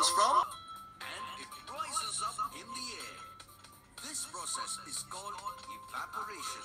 particles from and it rises up in the air. This process is called evaporation.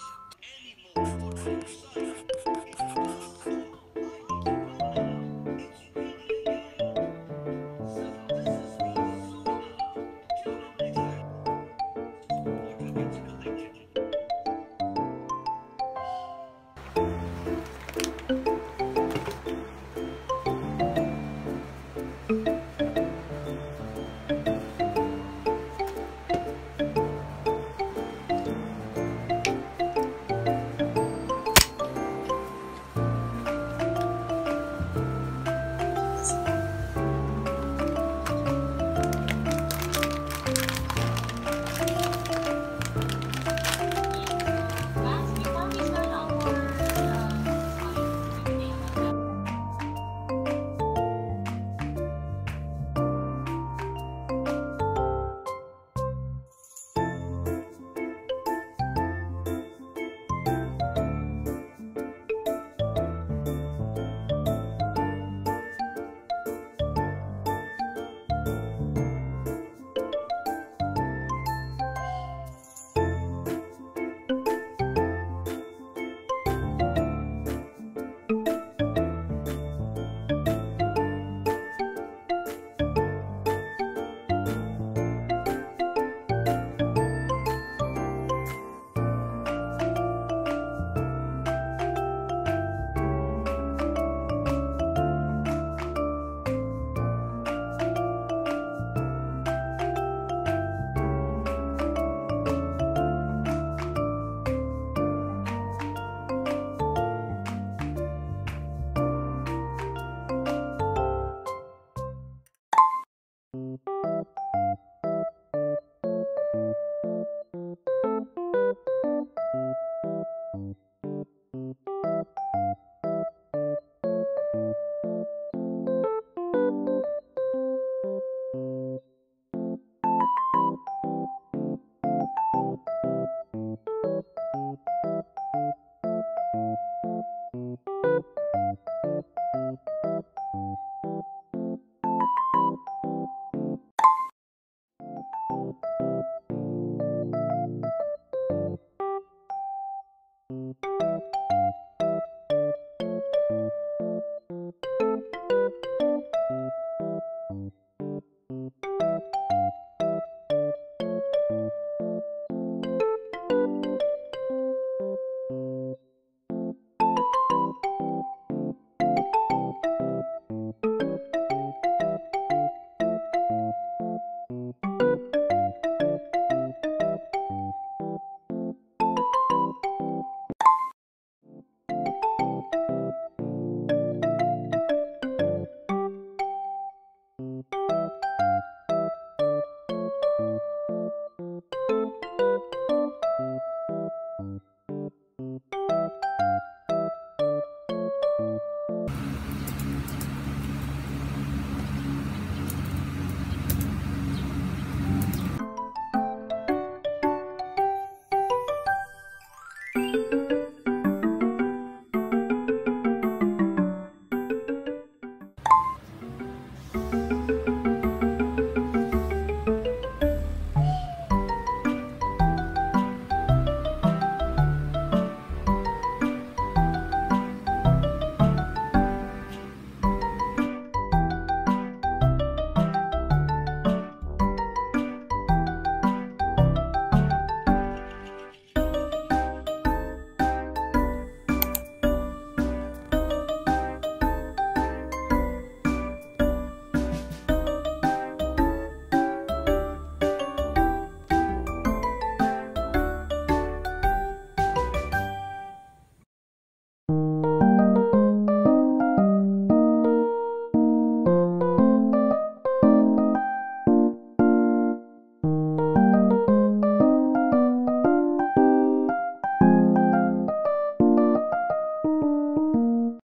you